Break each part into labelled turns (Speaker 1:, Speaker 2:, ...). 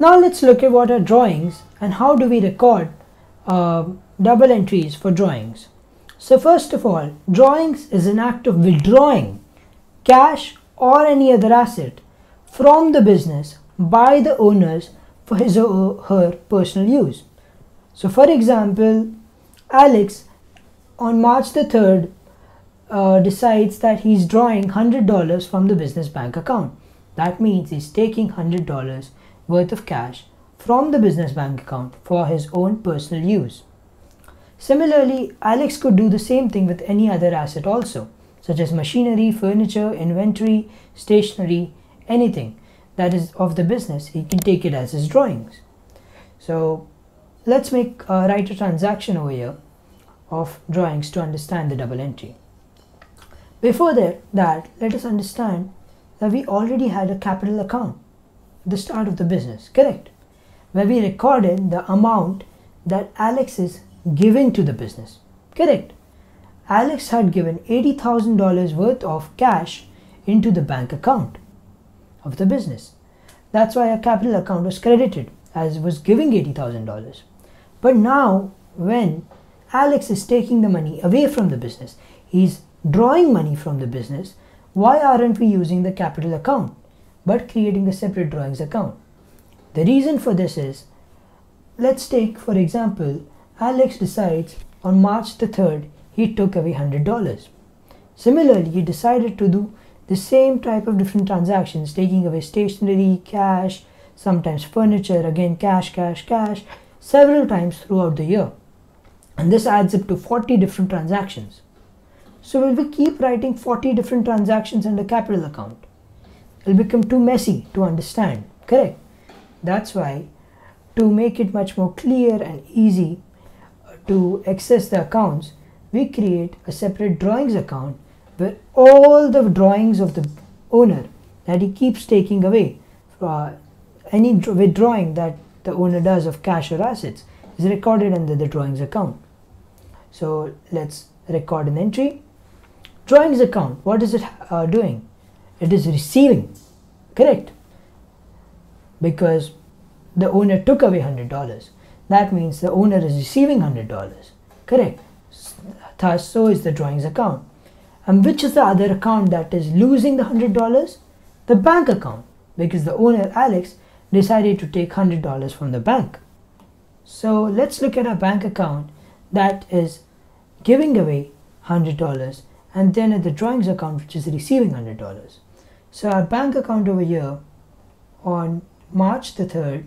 Speaker 1: Now let's look at what are drawings and how do we record uh, double entries for drawings. So first of all, drawings is an act of withdrawing cash or any other asset from the business by the owners for his or her personal use. So for example, Alex on March the 3rd uh, decides that he's drawing $100 from the business bank account. That means he's taking $100 worth of cash from the business bank account for his own personal use. Similarly, Alex could do the same thing with any other asset also, such as machinery, furniture, inventory, stationery, anything that is of the business, he can take it as his drawings. So let's make write a transaction over here of drawings to understand the double entry. Before that, let us understand that we already had a capital account the start of the business, correct? Where we recorded the amount that Alex is giving to the business, correct? Alex had given $80,000 worth of cash into the bank account of the business. That's why a capital account was credited as was giving $80,000. But now, when Alex is taking the money away from the business, he's drawing money from the business, why aren't we using the capital account but creating a separate drawings account? The reason for this is, let's take for example, Alex decides on March the 3rd he took away $100. Similarly, he decided to do the same type of different transactions, taking away stationery, cash, sometimes furniture, again cash, cash, cash, several times throughout the year. And this adds up to 40 different transactions. So will we keep writing 40 different transactions in the capital account? It'll become too messy to understand, correct? That's why to make it much more clear and easy to access the accounts, we create a separate drawings account where all the drawings of the owner that he keeps taking away, uh, any withdrawing that the owner does of cash or assets is recorded under the drawings account. So let's record an entry. Drawings account, what is it uh, doing? It is receiving, correct? Because the owner took away $100. That means the owner is receiving $100, correct? Thus, so is the drawings account. And which is the other account that is losing the $100? The bank account, because the owner, Alex, decided to take $100 from the bank. So let's look at a bank account that is giving away $100 and then at the drawings account which is receiving $100. So our bank account over here on March the 3rd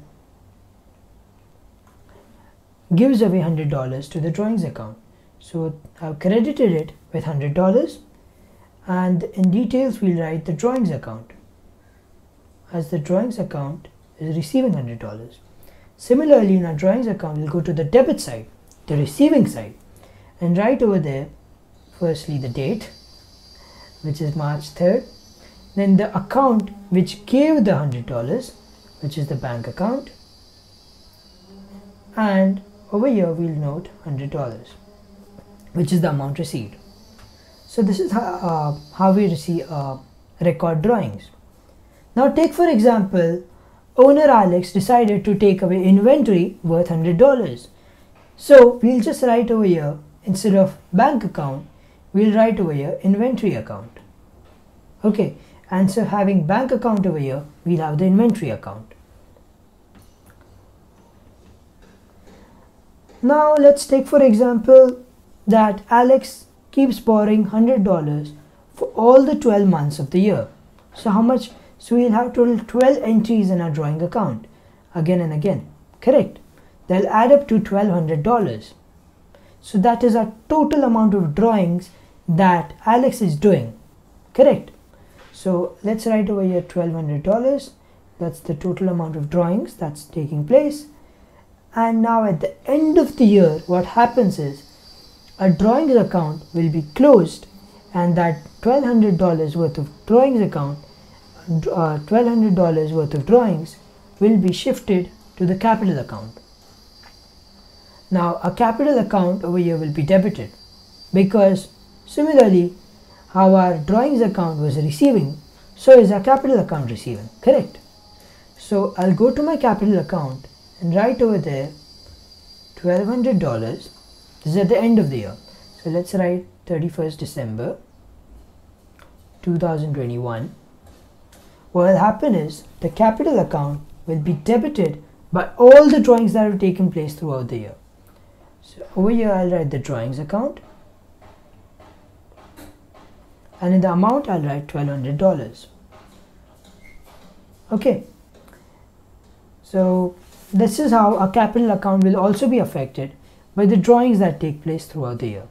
Speaker 1: gives away $100 to the drawings account. So I've credited it with $100 and in details we'll write the drawings account as the drawings account is receiving $100. Similarly in our drawings account we'll go to the debit side, the receiving side and write over there firstly the date which is March 3rd then the account which gave the $100 which is the bank account and over here we'll note $100 which is the amount received. So this is how, uh, how we receive uh, record drawings. Now take for example, owner Alex decided to take away inventory worth $100. So we'll just write over here, instead of bank account, we'll write over here inventory account. Okay, and so having bank account over here, we'll have the inventory account. Now let's take for example that Alex keeps borrowing $100 for all the 12 months of the year. So how much? So we'll have total 12 entries in our drawing account again and again. Correct. They'll add up to $1200. So that is our total amount of drawings that Alex is doing. Correct. So let's write over here $1200. That's the total amount of drawings that's taking place. And now at the end of the year, what happens is a drawings account will be closed and that $1200 worth of drawings account uh, $1200 worth of drawings will be shifted to the capital account. Now a capital account over here will be debited because similarly how our drawings account was receiving so is our capital account receiving. Correct. So I'll go to my capital account and write over there $1200 this is at the end of the year. So let's write 31st December 2021 what will happen is the capital account will be debited by all the drawings that have taken place throughout the year. So over here I'll write the drawings account and in the amount I'll write $1200 okay. So this is how a capital account will also be affected by the drawings that take place throughout the year